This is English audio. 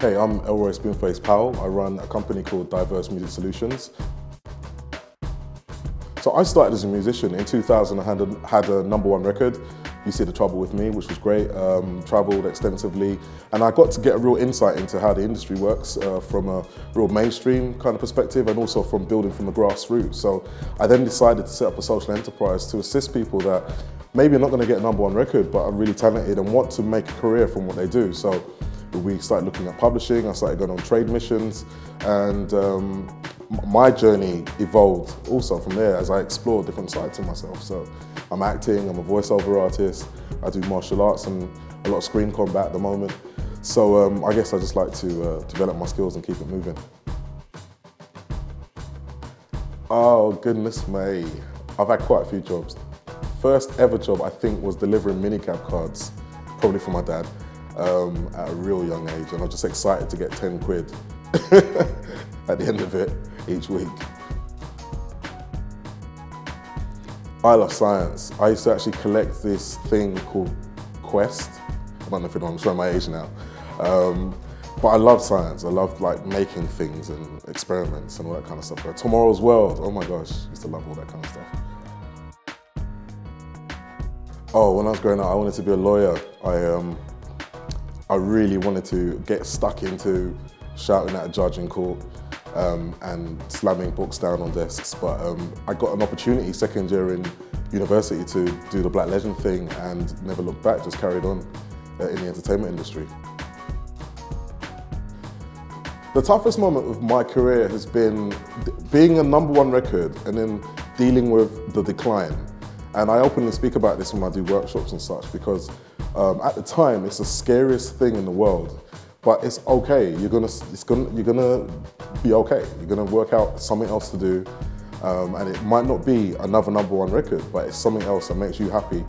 Hey, I'm Elroy Spoonface Powell. I run a company called Diverse Music Solutions. So I started as a musician. In 2000, I had a, had a number one record, You See the Trouble With Me, which was great, um, traveled extensively, and I got to get a real insight into how the industry works uh, from a real mainstream kind of perspective and also from building from the grassroots. So I then decided to set up a social enterprise to assist people that maybe are not going to get a number one record, but are really talented and want to make a career from what they do. So we started looking at publishing, I started going on trade missions, and um, my journey evolved also from there as I explored different sides of myself. So I'm acting, I'm a voiceover artist, I do martial arts and a lot of screen combat at the moment. So um, I guess I just like to uh, develop my skills and keep it moving. Oh goodness me, I've had quite a few jobs. First ever job I think was delivering minicab cards, probably for my dad um, at a real young age and I was just excited to get 10 quid at the end of it each week. I love science. I used to actually collect this thing called Quest. I don't know if you know, I'm showing my age now. Um, but I love science. I love like making things and experiments and all that kind of stuff. Tomorrow's World, oh my gosh, I used to love all that kind of stuff. Oh, when I was growing up, I wanted to be a lawyer. I um, I really wanted to get stuck into shouting at a judge in court um, and slamming books down on desks. But um, I got an opportunity second year in university to do the Black Legend thing and never looked back, just carried on uh, in the entertainment industry. The toughest moment of my career has been being a number one record and then dealing with the decline. And I openly speak about this when I do workshops and such because um, at the time, it's the scariest thing in the world, but it's okay. You're gonna, it's gonna, you're gonna be okay. You're gonna work out something else to do, um, and it might not be another number one record, but it's something else that makes you happy